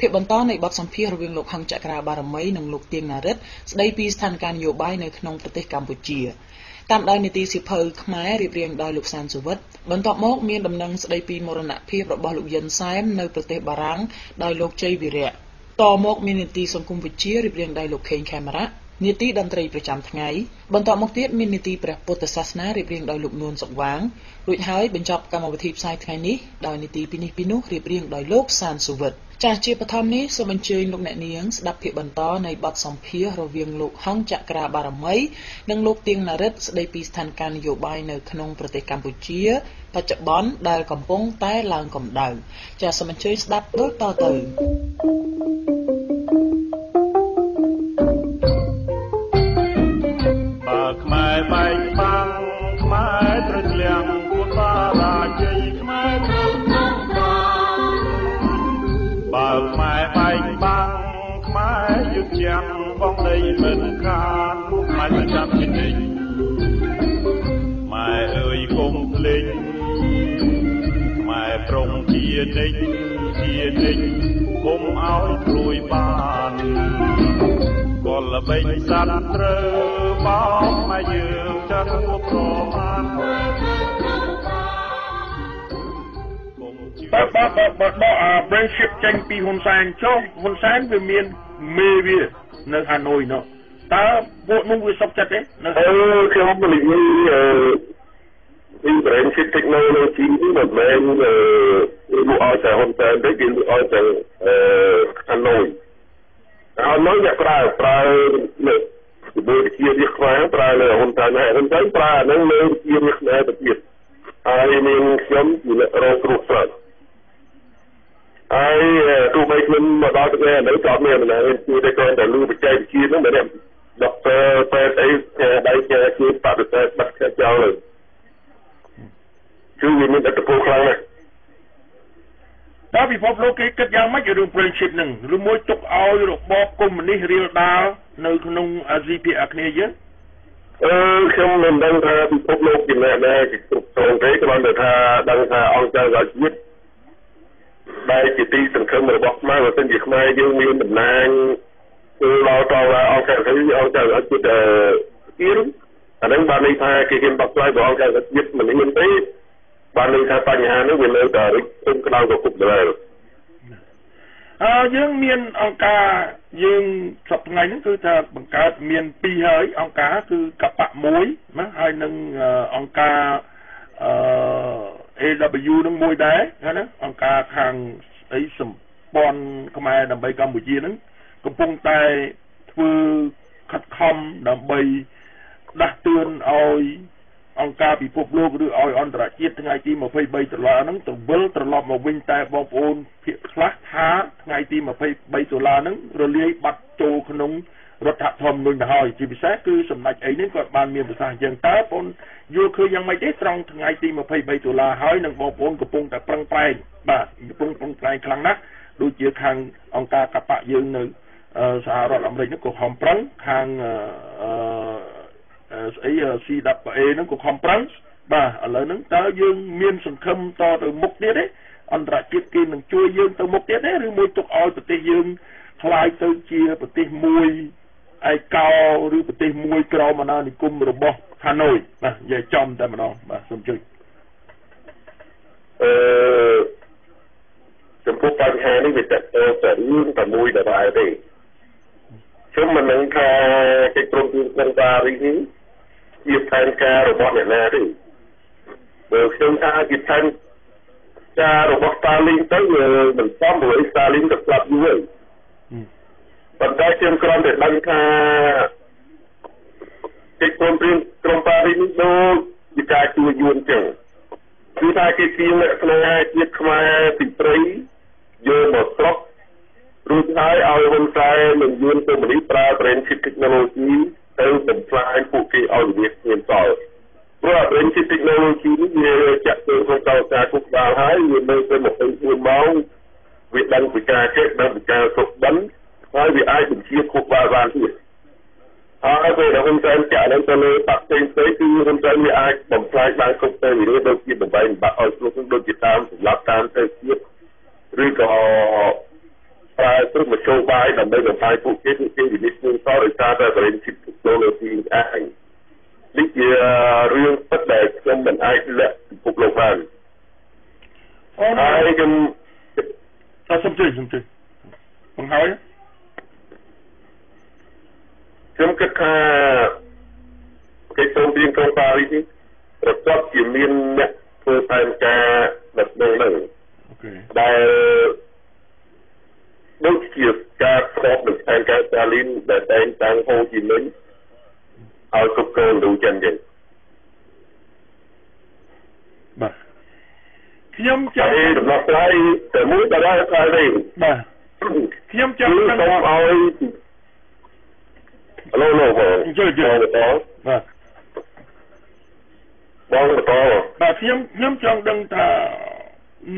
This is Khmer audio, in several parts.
ភាគបន្តនៃបទសម្ភាសន៍រវាងលោកហងចក្រាបារមីនិងលោកទៀងណារិតស្ដីពីស្ថានភាពនយោបាយនៅក្នុងប្រទេសកម្ពុជាតាមដោយនីតិសិភៅខ្មែររៀបរៀងដោយលោកសានសុវិតបន្ទាប់មកមានដំណឹងស្ដីពីមរណភាពរបស់លោកយិនសែមនៅប្រទេសបារាំងដោយលោកជ័យវិរៈតមកមាននីតិសង្គមវិទ្យារៀបរៀងដោយលោកខេងខេមរៈនីតិតន្ត្រីប្រចាំថ្ងៃបន្តមកទៀតមាននីតិព្រះពុទ្ធសាសនារៀបរៀងដោយលោកនួនសុកវាងរួចហើយបញ្ចប់កម្មវិធីផ្សាយថ្ងៃនេះដោយនីតិពីនេះពីនោះរៀបរៀងដោយលោកសានសុវិត ចាស់ជាបឋមនេះសូមអញ្ជើញលោកអ្នកនាងស្ដាប់ភាគបន្តនៃបទសម្ភាសន៍រវាងលោកហងចក្រាបារមី និងលោកទៀងណារិតស្ដីពីស្ថានភាពនយោបាយនៅក្នុងប្រទេសកម្ពុជាបច្ចុប្បន្នដែលកំពុងតែឡើងកម្ដៅចាសសូមអញ្ជើញស្ដាប់ដូចតទៅ និច្ចជានិច្ចគុំឲ្យព្រួយបានកលល្បិចសត្វត្រូវបោកម៉ែយើងចាស់ប្រមាណបើបើបើបើបើអា friendship ចេញពីហ៊ុនសែនចុះហ៊ុនសែនវាមានមេវានៅហាណូយនោះតើពួកនោះវាសុខចិត្តទេនៅអឺខ្ញុំមិននិយាយ អឺ Interaction Technology នេះមិនមែនអឺលោកឲ្យតែហ៊ុនសែនទេគេលោកឲ្យតែអឺហាណូយហាណូយអ្នកប្រើប្រើលើដូចជាវាខ្មែរប្រើលើហ៊ុនសែនហើយហ៊ុនសែនប្រើអានឹងលើជាវាខ្មែរទៅទៀតហើយមានខ្ញុំជាអ្នករកគ្រោះស្រាប់ហើយទោះបីខ្ញុំមកដល់ថ្ងៃនេះក៏មានម្នាក់ជួយតែគាត់តែលឺបច្ចេកវិទ្យាហ្នឹងមិនដុកទ័រពេទ្យអីដៃជាជួយបដិសេធបាត់ខ្ចោល គឺវាមានឥទ្ធិពលខ្លាំងណាស់តើពិភពលោកគេគិតយ៉ាងម៉េចរឿង friendship ហ្នឹងឬមួយទុកឲ្យរបបកុម្មុយនីសរៀលដាលនៅក្នុងអាស៊ីភាគអាគ្នេយ៍យើងអឺខ្ញុំមិនដឹងថាពិភពលោកជាអ្នកដែរគេគ្រប់គ្រងទេគ្រាន់តែថាដឹងថាអង្គការសហជាតិដែលជាទីសង្ឃឹមរបស់ខ្មែរបើមិនជាខ្មែរយើងមានតំណែងគឺដល់តអង្គការសហជីវអង្គការសហជីវទៀតអានឹងបានន័យថាគេហ៊ានបកស្រាយរបស់អង្គការសហជីវមិនមានទេ បានន័យថាបញ្ហានេះវានៅតែរិចទុំក្តៅកគុកដែរអឺយើងមានអង្គការយើងសប្តាហ៍នេះគឺថាបង្កើតមាន2ហើយអង្គការគឺកបៈ1ណាហើយនឹងអង្គការអឺ AW នឹងមួយដែរណាអង្គការខាងអីសម្ព័ន្ធខ្មែរដើម្បីកម្ពុជានឹងកំពុងតែធ្វើខិតខំដើម្បីដាស់តឿនឲ្យ អង្គការពិភពលោកឬឲ្យអន្តរជាតិថ្ងៃទី23ដុល្លារហ្នឹងទៅវិលត្រឡប់មកវិញតែបងប្អូនភាគខ្លះថាថ្ងៃទី23ដុល្លារហ្នឹងរលាយបាត់ចូលក្នុងរដ្ឋធម្មនុញ្ញទៅហើយជាពិសេសគឺសម្ដេចអីនេះគាត់បានមានប្រសាសន៍យ៉ាងតើបងយល់ឃើញយ៉ាងម៉េចទេត្រង់ថ្ងៃទី23ដុល្លារហើយនឹងបងប្អូនកំពុងតែប្រឹងប្រែងបាទកំពុងប្រឹងប្រែងខ្លាំងណាស់ដូចជាខាងអង្គការកបៈយើងនៅសហរដ្ឋអាមេរិកនោះក៏ខំប្រឹងខាងអឺ ស្អី CWA ហ្នឹងក៏ខំប្រឹងបាទឥឡូវហ្នឹងតើយើងមានសង្ឃឹមតទៅមុខទៀតទេអន្តរជាតិគេនឹងជួយយើងទៅមុខទៀតទេឬមួយទុកឲ្យប្រទេសយើងខ្លាយទៅជាប្រទេសមួយឯកោឬប្រទេសមួយក្រមអាណានិគមរបស់ហាណូយបាទនិយាយចំតែម្ដងបាទសូមជួយអឺចំពោះបញ្ហានេះវាតើតើរឿងតែមួយដដែលទេខ្ញុំមិននឹងថាកិច្ចព្រមព្រៀងក្រុងប៉ារីសនេះ ជាផែនការរបស់អ្នកណាទេបើខ្ញុំថាជាផែនការរបស់ Stalin ទៅវាមិនសមព្រោះ Stalin ទៅស្លាប់យូរហើយប៉ុន្តែខ្ញុំគ្រាន់តែដឹងថាកិច្ចព្រមព្រៀងក្រុងប៉ារីសនេះដូចជាការជួយយួនចឹងគឺថាគេជាលក្ខណៈជាតិខ្មែរទីព្រៃយកមកស្រុករួចហើយឲ្យហ៊ុនសែននិងយួនកុម្មុយនីសប្រើ friendship technology ទៅបំផ្លាញពួកគេឲ្យវាគ្មានសល់ព្រោះ friendship technology នេះវាចាក់ចូលក្នុងកលការគុកដាលហើយវានៅទៅ24ម៉ោងវាដឹងពីការចេះដឹងពីការសុខបិណ្ឌហើយវាអាចបញ្ជាគុកបានបានទៀតហើយពេលដែលហ៊ុនសែនចាក់នឹងទៅលើបាក់ផ្សេងផ្សេងគឺហ៊ុនសែនវាអាចបំផ្លាញបានគ្រប់ទៅវាដូចជាបំបែកបាក់ឲ្យគ្រប់ដូចជាតាមសម្រាប់តាមទៅទៀតឬក៏ ប្រើគ្រប់មធ្យោបាយដើម្បីបំផាយពួកគេពួកគេវិនិច្ឆ័យតដោយសារតែបរិញ្ញាបត្រ technology ឯងនេះជារឿងពិតដែលខ្ញុំមិនអាចលាក់ពិភពលោកបានអូនហើយខ្ញុំអត់សំជិះសំជិះបង្ហើយខ្ញុំគិតថាកិច្ចព្រមព្រៀងក្រុងប៉ារីសនេះប្រកបជាមានអ្នកធ្វើផែនការដឹកនាំនឹងដែល ដូចជាការស្របនឹងផែនការស្តាលីនដែលតែងតាំងហូជីមិញឲ្យគ្រប់គ្រងរូចិនចឹងបាទខ្ញុំចង់ដំណោះស្រាយតែមួយតែដល់ស្រាយវិញបាទខ្ញុំចង់សូមឲ្យឡូឡូបងជួយជួយបាទបងបន្តបាទខ្ញុំខ្ញុំចង់ដឹងថា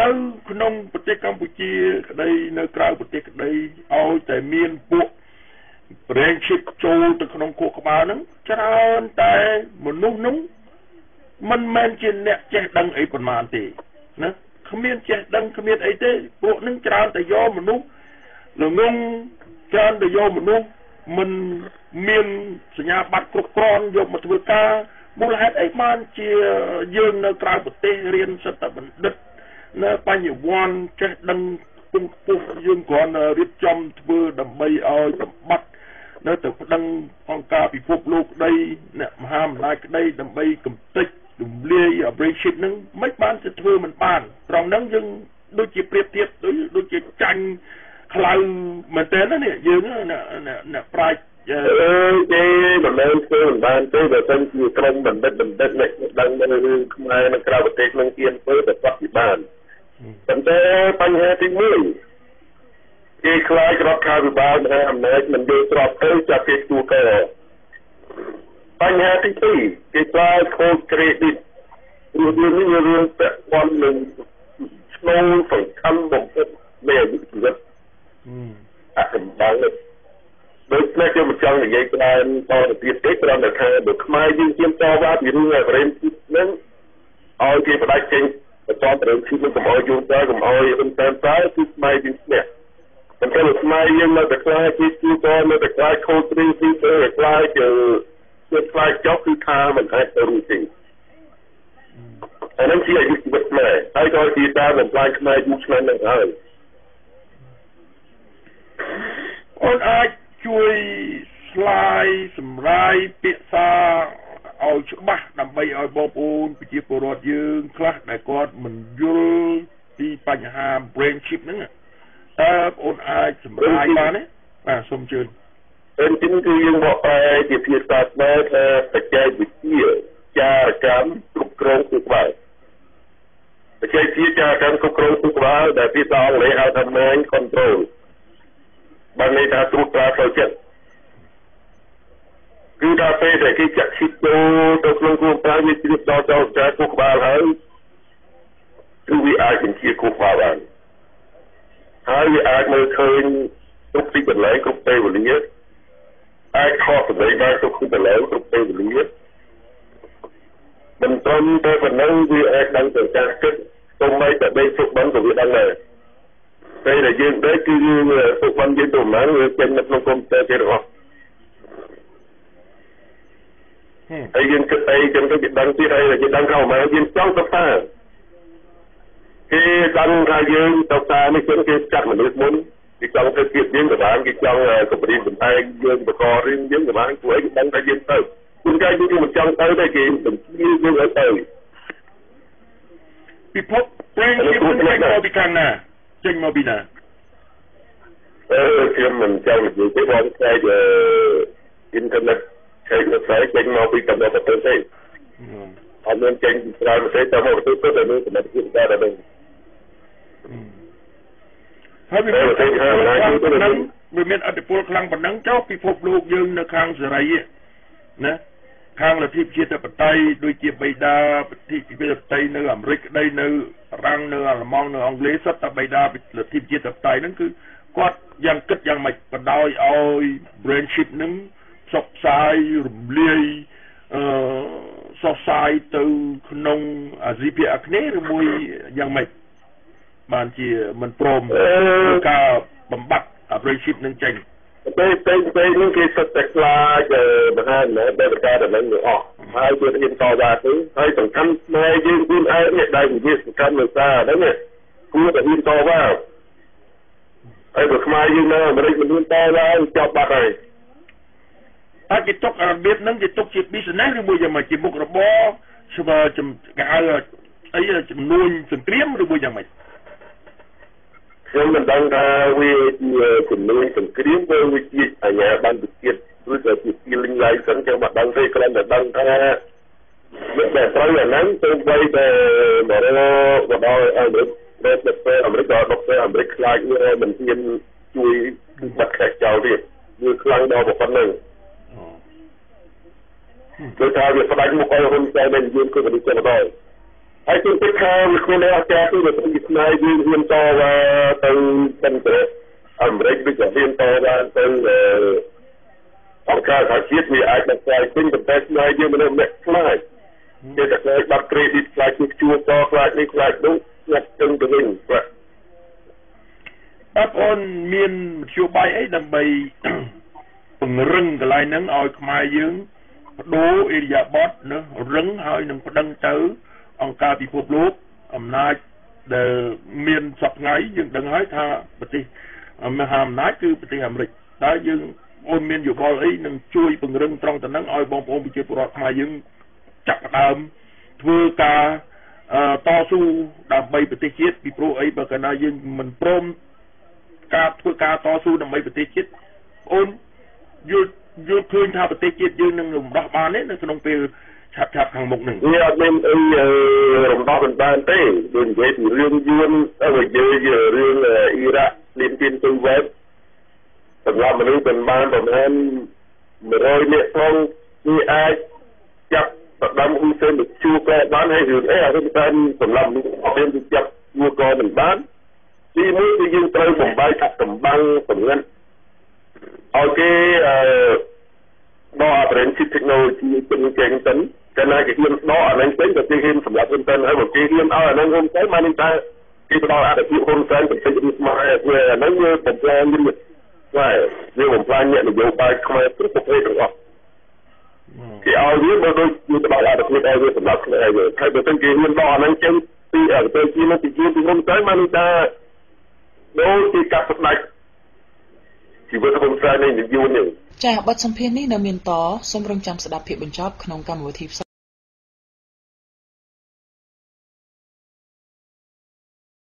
នៅក្នុងប្រទេសកម្ពុជាក្តីនៅក្រៅប្រទេសក្តីឲ្យតែមានពួកប្រេងឈិបចូលទៅក្នុងគោកក្បាលហ្នឹងច្រើនតែមនុស្សនោះមិនមែនជាអ្នកចេះដឹងអីប៉ុន្មានទេណាគ្មានចេះដឹងគ្មានអីទេពួកនឹងច្រើនតែយកមនុស្សល្ងងច្រើនតែយកមនុស្សមិនមានសញ្ញាបត្រគ្រប់គ្រាន់យកមកធ្វើការមូលហេតុអីបានជាយើងនៅក្រៅប្រទេសរៀនសិទ្ធិបណ្ឌិត នៅបញ្ញវន្តចេះដឹងពុំពុះយើងគ្រាន់រៀបចំធ្វើដើម្បីឲ្យសម្បត្តិនៅទៅប្តឹងអង្គការពិភពលោកក្តីអ្នកមហាអំណាចក្តីដើម្បីកំទេចរំលាយ apprenticeship នឹងមិនបានទៅធ្វើមិនបានត្រង់ហ្នឹងយើងដូចជាប្រៀបធៀបដូចដូចជាចាញ់ខ្លៅមែនតើនេះយើងអ្នកប្រាជ្ញអឺគេមិនមែនធ្វើមិនបានទេបើមិនជាក្រុមបណ្ឌិតបណ្ឌិតអ្នកដឹងនៅរឿងខ្មែរនៅក្រៅប្រទេសនឹងគៀនធ្វើតែគាត់ពិបាន ប៉ុន្តែបញ្ហាទី1គេខ្លាចរដ្ឋាភិបាលមហាអំណាចមិនយល់ស្របទៅចាប់គេទួកែបញ្ហាទី2គេខ្លាចខូច credit រឿងនេះរឿងពាក់ព័ន្ធនឹងស្នូលសំខាន់បំផុតនៃអាយុជីវិតអត្តកម្លាំងដូច្នេះខ្ញុំមិនចង់និយាយច្រើនតទៅទៀតទេគ្រាន់តែថាបើខ្មែរយើងជាតវ៉ាពីរឿងអបរិមហ្នឹងឲ្យគេបដិចេញ បន្តបរិមឈីនឹងកុំឲ្យយូរទៅកុំឲ្យហ៊ុនសែនតើគឺខ្មែរយើងស្នះប៉ុន្តែខ្មែរយើងនៅតែខ្លាចជាជួតនៅតែខ្លាចខូចព្រីស៊ីទៅខ្លាចជាជាខ្លាចចុះគឺថាមិនអាចទៅរួចទេអានឹងជាអាយុជីវិតខ្មែរហើយក៏ជាតាមបំផ្លាញខ្មែរយូរឆ្នាំហ្នឹងហើយអូនអាចជួយស្លាយសម្រាយពាក្យសារ ឲ្យច្បាស់ដើម្បីឲ្យបងប្អូនប្រជាពលរដ្ឋយើងខ្លះដែលគាត់មិនយល់ពីបញ្ហា brain chip ហ្នឹងតើបងប្អូនអាចសម្រាយបានទេបាទសូមជឿនពេលទីនេះគឺយើងបកប្រែជាភាសាខ្មែរថាបច្ចេកវិទ្យាចារកម្មគ្រប់គ្រងទូក្បាលបច្ចេកវិទ្យាចារកម្មគ្រប់គ្រងទូក្បាលដែលភាសាអង់គ្លេសហៅថា mind control បានន័យថាត្រួតត្រាផ្លូវចិត្ត គឺដល់ពេលដែលគេចាក់ឈីតចូលទៅក្នុងគូប្រាវាជ្រាបដល់ដល់ចាគូក្បាលហើយគឺវាអាចបញ្ជាគូក្បាលបានហើយវាអាចមើលឃើញគ្រប់ទីកន្លែងគ្រប់ពេលវេលាអាចខកសម្លេងបានគ្រប់ទីកន្លែងគ្រប់ពេលវេលាមិនត្រឹមតែប៉ុណ្ណឹងវាអាចដឹងទៅការគិតទៅមិនតែដេកសុខបានក៏វាដឹងដែរពេលដែលយើងដេកគឺពុកបានយើងទៅមកវាចេញនៅក្នុងកុំព្យូទ័រគេរបស់ ហើយយើងគិតអីចឹងទៅគេដឹងទៀតហើយគេដឹងថាមកយើងចង់ទៅតាគេដឹងថាយើងទៅតានេះចឹងគេចាត់មនុស្សមុនគេចង់ទៅទៀតយើងក៏បានគេចង់កម្រិតបន្តែងយើងបករៀនយើងក៏បានពួកឯងដឹងថាយើងទៅគុណកាយយើងមិនចង់ទៅទេគេបញ្ជាយើងឲ្យទៅពិភពពេលគេមិនចេញមកពីខាងណាចេញមកពីណាអឺខ្ញុំមិនចង់និយាយទេបងខ្លាចអ៊ីនធឺណិត ឆែកនៅផ្សាយចេញមកពីតំបន់ប្រទេសទេអត់មានចេញពីក្រៅប្រទេសទៅមកប្រទេសទៅតែមានសមត្ថភាពដែរដែរហើយវាមានអធិពលវាមានអធិពលខ្លាំងប៉ុណ្ណឹងចុះពិភពលោកយើងនៅខាងសេរីណាខាងលទ្ធិប្រជាធិបតេយ្យដូចជាបៃតាប្រតិប្រជាធិបតេយ្យនៅអាមេរិកក្តីនៅរាំងនៅអាល្លឺម៉ង់នៅអង់គ្លេសសុទ្ធតែបៃតាលទ្ធិប្រជាធិបតេយ្យហ្នឹងគឺគាត់យ៉ាងគិតយ៉ាងម៉េចបដ ாய் ឲ្យ brain chip ហ្នឹង ផ្សព្វផ្សាយរំលាយអឺសរសាយទៅក្នុងអាស៊ីភាគអាគ្នេយ៍ឬមួយយ៉ាងម៉េចបានជាមិនព្រមការបំបត្តិ apprenticeship នឹងចេញពេលពេលពេលនេះគេសិតតែខ្លាចមហាណែដែលការដំណឹងអស់ហើយវាហ៊ានតវ៉ាទៅហើយសំខាន់ស្នេហ៍យើងខ្លួនឯងនេះដែលវិជាសំខាន់លើសារហ្នឹងគួរតែហ៊ានតវ៉ាហើយបើខ្មែរយើងនៅអាមេរិកមិនហ៊ានតវ៉ាចប់បាត់ហើយ អាចគេទុករបៀបហ្នឹងគេទុកជា business ឬមួយយ៉ាងម៉េចជាមុខរបរស្វចំគេហៅអីចំនួនសង្គ្រាមឬមួយយ៉ាងម៉េចខ្ញុំមិនដឹងថាវាជាជំនួយសង្គ្រាមឬវាជាអាញាបានទៅទៀតឬក៏ជា feeling license ខ្ញុំមិនដឹងទេគ្រាន់តែដឹងថាមិនតែត្រូវអាហ្នឹងទៅបីតែមករកមកដល់អាមេរិកដល់ដុកទ័រអាមេរិកដល់ដុកទ័រអាមេរិកខ្លាចវាមិនហ៊ានជួយបាត់ខេះចោលទៀតវាខ្លាំងដល់ប៉ុណ្ណឹង គឺថាវាផ្ដាច់មុខឲ្យហ៊ុនសែនដែលយើងគឺមនុស្សទៅដល់ហើយគឺពិតថាវាគ្មានអាចារ្យគឺវាពីស្នៃយើងហ៊ានតវ៉ាទៅសិនទៅអាមេរិកដូចជាហ៊ានតវ៉ាទៅអង្គការសហជាតិវាអាចដោះស្រាយវិញប៉ុន្តែស្នៃយើងមនុស្សម្នាក់ខ្លាចគេតែខ្លាចបាត់ credit ខ្លាចជួបជួបតខ្លាចនេះខ្លាចនោះខ្លាចទឹងទៅវិញបាទបងប្អូនមានមធ្យោបាយអីដើម្បីពង្រឹងកន្លែងហ្នឹងឲ្យខ្មែរយើង បដូរអេរិយាបថណារឹងហើយនឹងប្តឹងទៅ អង្គការពិភពលោកអំណាចដែលមានសពថ្ងៃយើងដឹងហើយថាប្រទេសមហាអំណាចគឺប្រទេសអាមេរិកតើយើងអូនមានយោបល់អីនឹងជួយពង្រឹងត្រង់ទៅនឹងឲ្យបងប្អូនប្រជាពលរដ្ឋខ្មែរយើងចាប់ផ្ដើមធ្វើការតស៊ូដើម្បីប្រទេសជាតិពីព្រោះអីបើកាលណាយើងមិនព្រមការធ្វើការតស៊ូដើម្បីប្រទេសជាតិអូនយល់ យល់ឃើញថាប្រទេសជាតិយើងនឹងរំដោះបានទេនៅក្នុងពេលឆាប់ឆាប់ខាងមុខនឹងវាអត់មានអីរំដោះមិនបានទេដូចនិយាយពីរឿងយួនហើយនិយាយរឿងអ៊ីរ៉ាក់លីនទីនទូវ៉ែបសម្រាប់មនុស្សមិនបានប្រហែល100នាក់ផងវាអាចចាប់បដិមហ៊ុនសែនទៅជួកែបានហើយរឿងអីអត់តែសម្រាប់មនុស្សអត់មានទៅចាប់ជួកែមិនបានទីមួយគឺយើងត្រូវបំបីកាត់កម្បាំងសម្ងាត់ ឲ្យគេអឺដក apprenticeship technology ពេញចេញទៅកាលណាគេហ៊ានដកអានឹងពេញក៏គេហ៊ានសម្រាប់ហ៊ុនសែនហើយបើគេហ៊ានឲ្យអានឹងហ៊ុនសែនបាននេះតែគេផ្ដល់អត្ថប្រយោជន៍ហ៊ុនសែនទៅពេញរីស្មើវាអានឹងវាបំផ្លាញវាហើយវាបំផ្លាញអ្នកនយោបាយខ្មែរគ្រប់ប្រភេទទាំងអស់គេឲ្យវាបើដូចជាផ្ដល់អត្ថប្រយោជន៍ឲ្យវាសម្រាប់ខ្លួនឯងហើយបើមិនគេហ៊ានដកអានឹងចេញពីទៅជាមកពីជាពីហ៊ុនសែនបាននេះតែដូចជាកាត់ផ្ដាច់ ជីវិតហ៊ុនសែននេះយូរនេះចាបទសម្ភាសន៍នេះនៅមានតសូមរងចាំស្ដាប់ភាគបញ្ចប់ក្នុងកម្មវិធីផ្សាយ